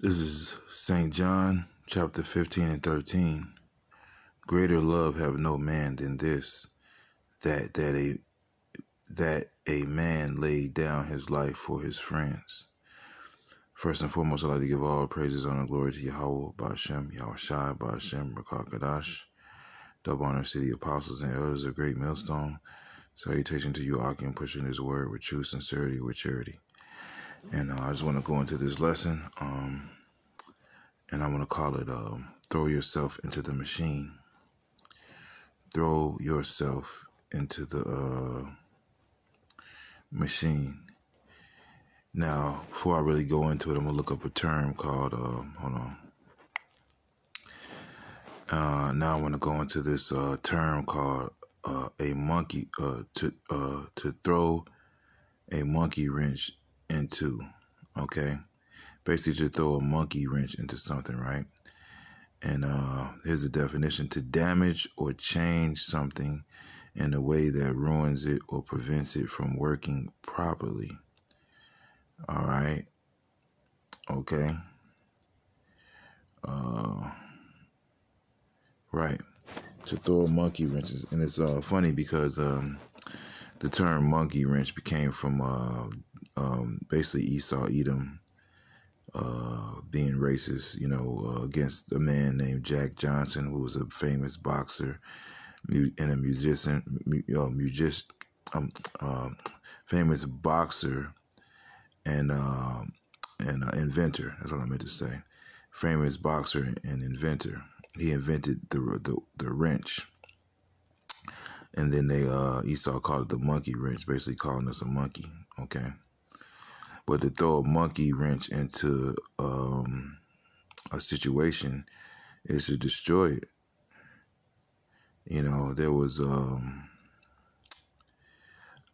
This is St. John chapter 15 and 13. Greater love have no man than this, that that a that a man laid down his life for his friends. First and foremost, I'd like to give all praises, honor, glory to Yahweh, Ba'ashem, Yahweh Shai, Ba'ashem, Rakakadash, double honor city apostles and elders of great millstone. Salutation to you, Akim, pushing his word with true sincerity, with charity. And uh, I just want to go into this lesson, um, and I'm going to call it um, Throw Yourself into the Machine. Throw yourself into the uh, machine. Now, before I really go into it, I'm going to look up a term called, uh, hold on. Uh, now I want to go into this uh, term called uh, a monkey uh, to uh, to throw a monkey wrench into. Okay, basically to throw a monkey wrench into something, right? And uh, here's the definition: to damage or change something in a way that ruins it or prevents it from working properly. All right. Okay. Uh, right. To throw a monkey wrench, and it's uh, funny because um, the term monkey wrench became from uh, um, basically Esau Edom uh, being racist, you know, uh, against a man named Jack Johnson, who was a famous boxer and a musician, uh, musician, um, uh, famous boxer and uh, and uh, inventor. That's what I meant to say. Famous boxer and inventor. He invented the the, the wrench, and then they uh, Esau called it the monkey wrench, basically calling us a monkey. Okay, but to throw a monkey wrench into um, a situation is to destroy it. You know, there was, um,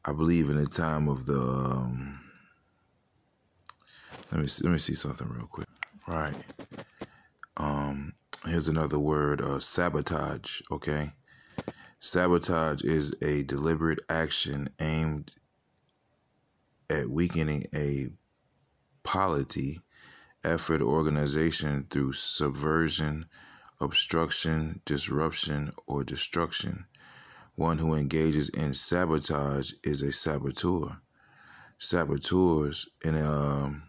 I believe, in the time of the. Um, let me see, let me see something real quick. Right. Um, here's another word: uh, sabotage. Okay. Sabotage is a deliberate action aimed at weakening a polity, effort, organization through subversion, obstruction, disruption, or destruction. One who engages in sabotage is a saboteur. Saboteurs, and um,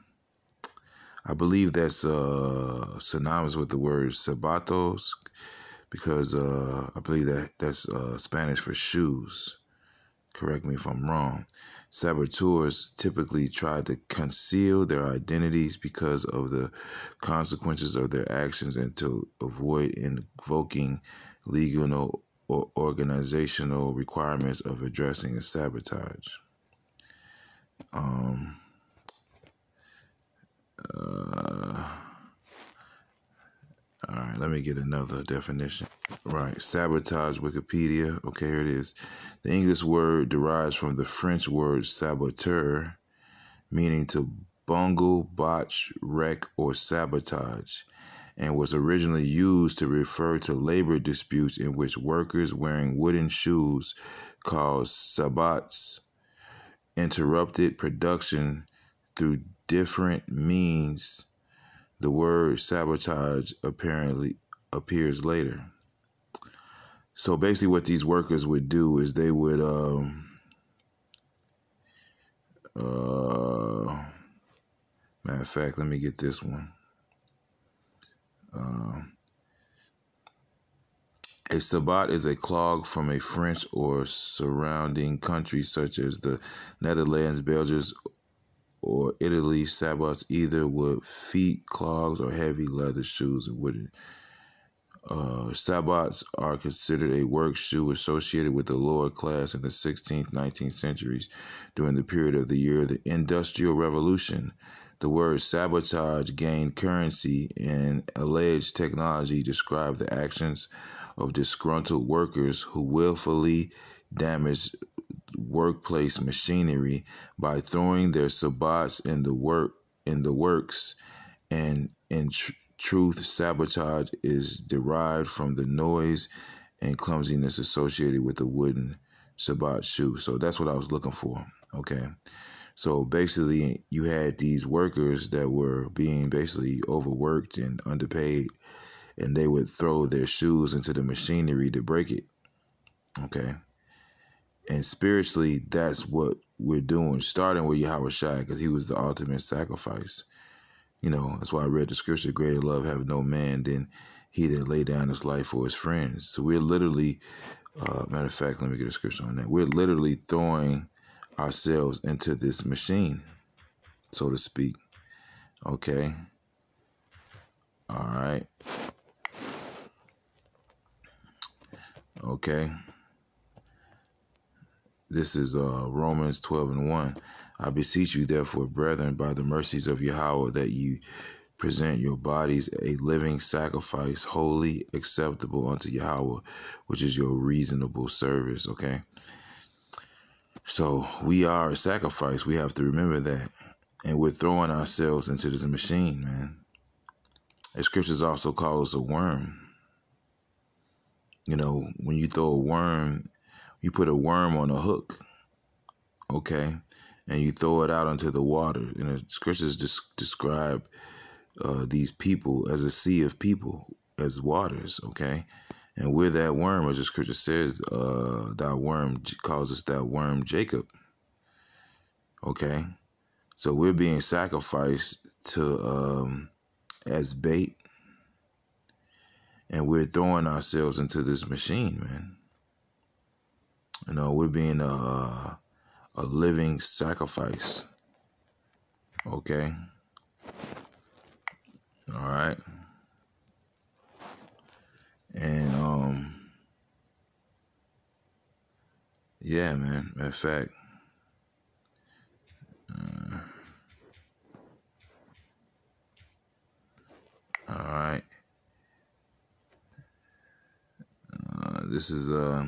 I believe that's uh, synonymous with the word sabatos because uh, I believe that that's uh, Spanish for shoes. Correct me if I'm wrong. Saboteurs typically try to conceal their identities because of the consequences of their actions and to avoid invoking legal or organizational requirements of addressing a sabotage. Um, uh, all right, let me get another definition. Right, sabotage Wikipedia. Okay, here it is. The English word derives from the French word saboteur, meaning to bungle, botch, wreck, or sabotage, and was originally used to refer to labor disputes in which workers wearing wooden shoes called sabots interrupted production through different means the word sabotage apparently appears later. So basically, what these workers would do is they would, um, uh, matter of fact, let me get this one. Uh, a sabbat is a clog from a French or surrounding country, such as the Netherlands, Belgium, or Italy, sabots either with feet clogs or heavy leather shoes and wooden. Uh, sabots are considered a work shoe associated with the lower class in the 16th, 19th centuries during the period of the year of the Industrial Revolution. The word sabotage gained currency and alleged technology described the actions of disgruntled workers who willfully damaged workplace machinery by throwing their sabots in the work in the works and in tr- truth sabotage is derived from the noise and clumsiness associated with the wooden sabbat shoe so that's what i was looking for okay So basically, you had these workers that were being basically overworked and underpaid, and they would throw their shoes into the machinery to break it. Okay. And spiritually, that's what we're doing, starting with Yahweh Shai, because he was the ultimate sacrifice. You know, that's why I read the scripture, greater love have no man than he that lay down his life for his friends. So we're literally, uh, matter of fact, let me get a scripture on that. We're literally throwing ourselves into this machine, so to speak. Okay. All right. Okay. This is uh, Romans 12 and 1. I beseech you, therefore, brethren, by the mercies of Yahweh, that you present your bodies a living sacrifice, holy, acceptable unto Yahweh, which is your reasonable service. Okay. So we are a sacrifice. We have to remember that. And we're throwing ourselves into this machine, man. The scriptures also call us a worm. You know, when you throw a worm, you put a worm on a hook, okay, and you throw it out into the water. And the scriptures just describe uh, these people as a sea of people, as waters, okay? And with that worm, as the scripture says, uh, that worm calls us that worm Jacob. Okay, so we're being sacrificed to um, as bait, and we're throwing ourselves into this machine, man. You know, we're being a a living sacrifice. Okay. All right. And um yeah, man. Of fact. Uh, all right. Uh, this is uh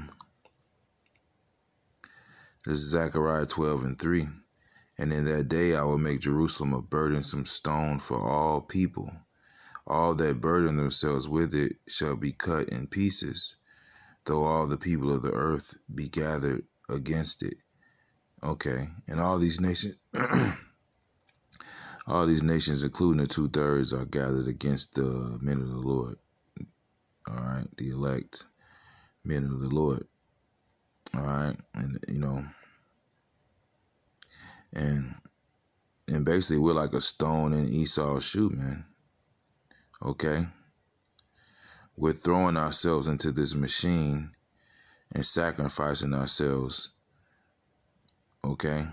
this is Zechariah 12 and 3. And in that day I will make Jerusalem a burdensome stone for all people all that burden themselves with it shall be cut in pieces, though all the people of the earth be gathered against it. Okay, and all these nations, all these nations, including the two thirds, are gathered against the men of the Lord. All right, the elect men of the Lord. All right, and you know, and and basically we're like a stone in Esau's shoe, man. Okay? We're throwing ourselves into this machine and sacrificing ourselves. Okay?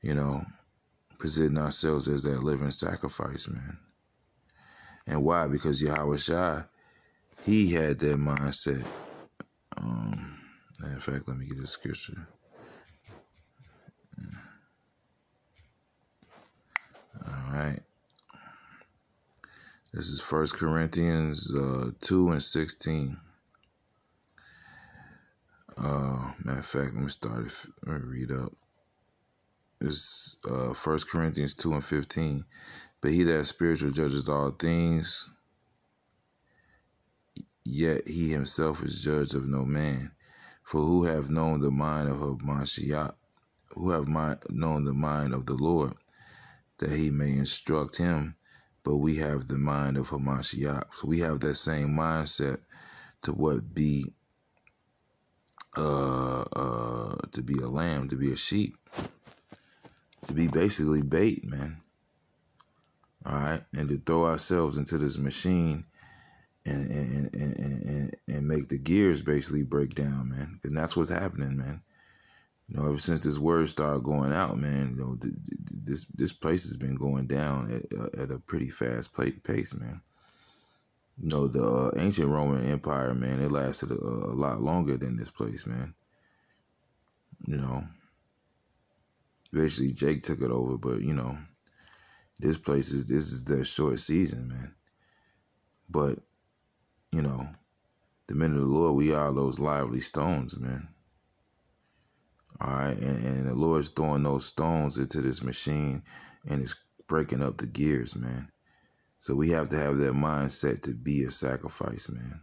You know, presenting ourselves as that living sacrifice, man. And why? Because Yahweh Shai, he had that mindset. Um, in fact, let me get a scripture. Right. This is First Corinthians uh, 2 and 16. Uh, matter of fact, let me start it. Let me read up. It's uh, First Corinthians 2 and 15. But he that spiritual judges all things, yet he himself is judge of no man. For who have known the mind of Mashiach, who have mind, known the mind of the Lord, that he may instruct him but we have the mind of Hamashiach. So we have that same mindset to what be uh uh to be a lamb, to be a sheep, to be basically bait, man. All right, and to throw ourselves into this machine and and and and, and make the gears basically break down, man. And that's what's happening, man. You know, ever since this word started going out, man, you know, th- this this place has been going down at, uh, at a pretty fast pace, man. You know, the uh, ancient Roman Empire, man, it lasted a, a lot longer than this place, man. You know, eventually Jake took it over, but you know, this place is this is their short season, man. But you know, the men of the Lord, we are those lively stones, man. All right. And, and the Lord's throwing those stones into this machine and it's breaking up the gears, man. So we have to have that mindset to be a sacrifice, man.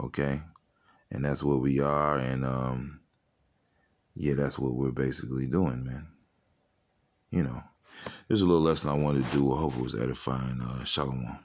Okay. And that's what we are. And, um, yeah, that's what we're basically doing, man. You know, there's a little lesson I wanted to do. I hope it was edifying. Uh, shalom.